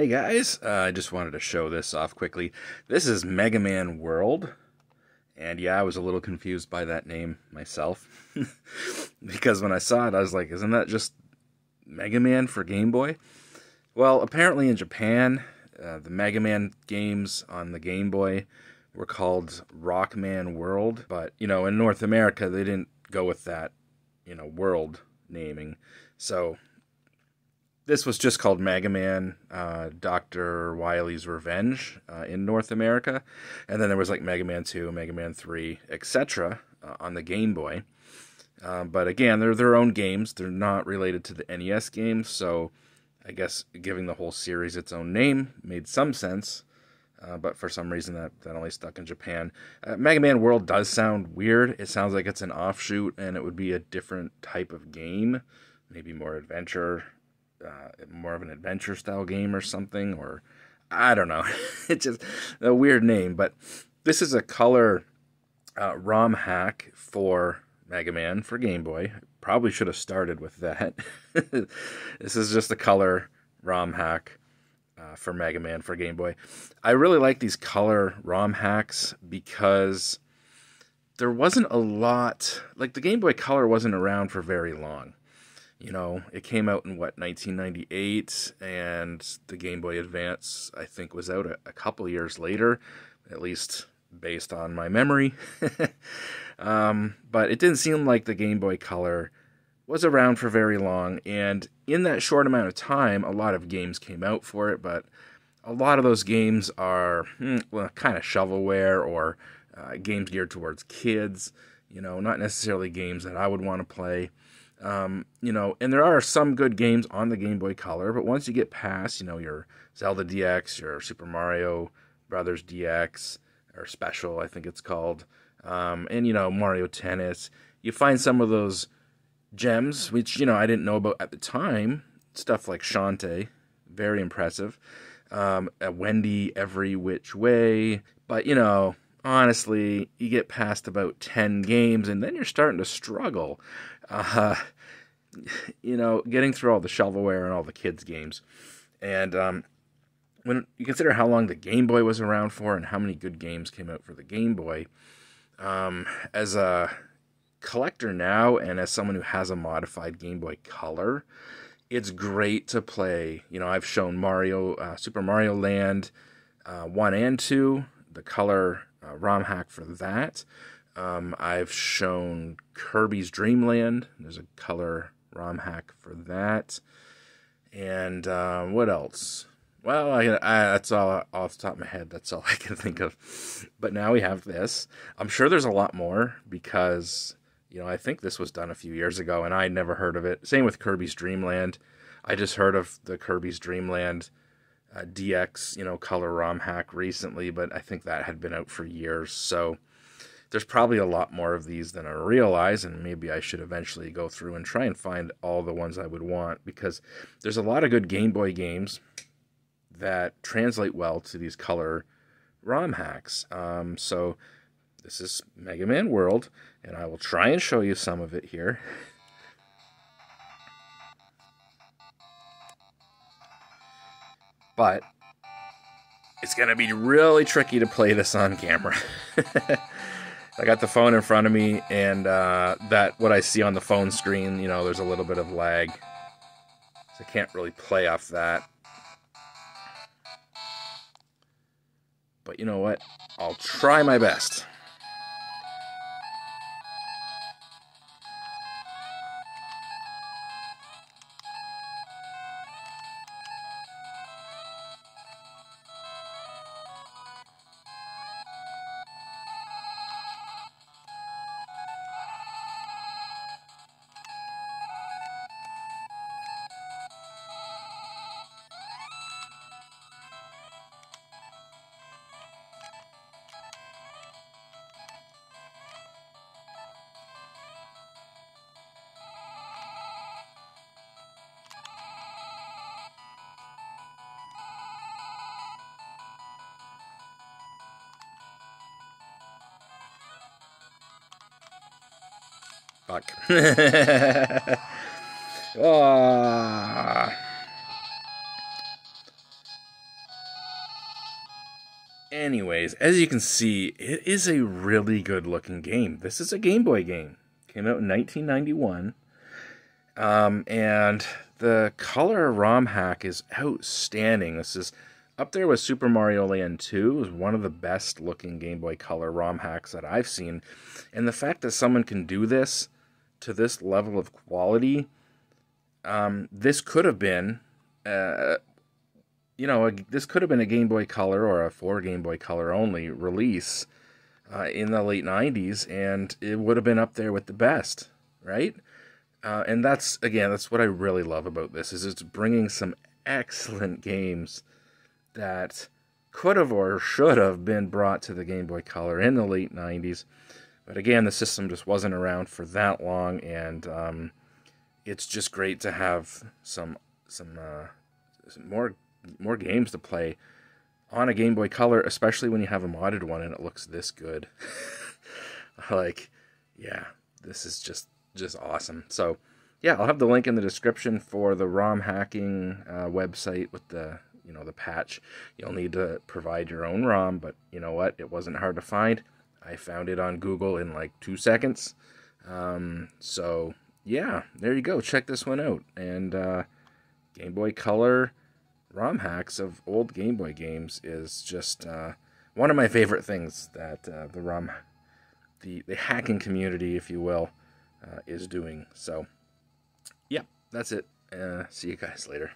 Hey guys, uh, I just wanted to show this off quickly. This is Mega Man World. And yeah, I was a little confused by that name myself. because when I saw it, I was like, isn't that just Mega Man for Game Boy? Well, apparently in Japan, uh, the Mega Man games on the Game Boy were called Rockman World. But, you know, in North America, they didn't go with that, you know, world naming. So this was just called Mega Man, uh, Dr. Wily's Revenge uh, in North America. And then there was like Mega Man 2, Mega Man 3, etc. Uh, on the Game Boy. Um, but again, they're their own games. They're not related to the NES games. So I guess giving the whole series its own name made some sense. Uh, but for some reason that, that only stuck in Japan. Uh, Mega Man World does sound weird. It sounds like it's an offshoot and it would be a different type of game, maybe more adventure uh, more of an adventure style game or something, or I don't know. it's just a weird name, but this is a color uh, ROM hack for Mega Man for Game Boy. Probably should have started with that. this is just a color ROM hack uh, for Mega Man for Game Boy. I really like these color ROM hacks because there wasn't a lot, like the Game Boy Color wasn't around for very long you know, it came out in what 1998, and the Game Boy Advance I think was out a, a couple years later, at least based on my memory. um, but it didn't seem like the Game Boy Color was around for very long, and in that short amount of time, a lot of games came out for it, but a lot of those games are hmm, well, kind of shovelware or uh, games geared towards kids. You know, not necessarily games that I would want to play. Um, you know, and there are some good games on the Game Boy Color, but once you get past, you know, your Zelda DX, your Super Mario Brothers DX, or Special, I think it's called, um, and, you know, Mario Tennis, you find some of those gems, which, you know, I didn't know about at the time. Stuff like Shantae, very impressive. Um, Wendy Every Witch Way. But, you know, honestly, you get past about 10 games and then you're starting to struggle. Uh, you know, getting through all the shovelware and all the kids' games. And um, when you consider how long the Game Boy was around for and how many good games came out for the Game Boy, um, as a collector now and as someone who has a modified Game Boy Color, it's great to play. You know, I've shown Mario, uh, Super Mario Land uh, 1 and 2, the color uh, ROM hack for that. Um, I've shown Kirby's Dream Land. There's a color ROM hack for that. And uh, what else? Well, I, I, that's all off the top of my head. That's all I can think of. But now we have this. I'm sure there's a lot more because, you know, I think this was done a few years ago and I never heard of it. Same with Kirby's Dream Land. I just heard of the Kirby's Dream Land uh, DX, you know, color ROM hack recently, but I think that had been out for years. So there's probably a lot more of these than I realize, and maybe I should eventually go through and try and find all the ones I would want because there's a lot of good Game Boy games that translate well to these color ROM hacks. Um, so this is Mega Man World, and I will try and show you some of it here. But it's going to be really tricky to play this on camera. I got the phone in front of me, and uh, that what I see on the phone screen, you know, there's a little bit of lag, so I can't really play off that. But you know what? I'll try my best. Fuck. oh. anyways, as you can see, it is a really good looking game. This is a Game Boy game. Came out in 1991. Um, and the color ROM hack is outstanding. This is up there with Super Mario Land 2 is one of the best looking Game Boy Color ROM hacks that I've seen. And the fact that someone can do this to this level of quality, um, this could have been, uh, you know, a, this could have been a Game Boy Color or a four Game Boy Color only release uh, in the late 90s, and it would have been up there with the best, right? Uh, and that's again, that's what I really love about this is it's bringing some excellent games that could have or should have been brought to the Game Boy Color in the late 90s. But again, the system just wasn't around for that long, and um, it's just great to have some some, uh, some more more games to play on a Game Boy Color, especially when you have a modded one and it looks this good. like, yeah, this is just just awesome. So, yeah, I'll have the link in the description for the ROM hacking uh, website with the you know the patch. You'll need to provide your own ROM, but you know what? It wasn't hard to find. I found it on Google in like two seconds. Um, so yeah, there you go. Check this one out. And uh, Game Boy Color ROM hacks of old Game Boy games is just uh, one of my favorite things that uh, the ROM, the the hacking community, if you will, uh, is doing. So, yeah, that's it. Uh, see you guys later.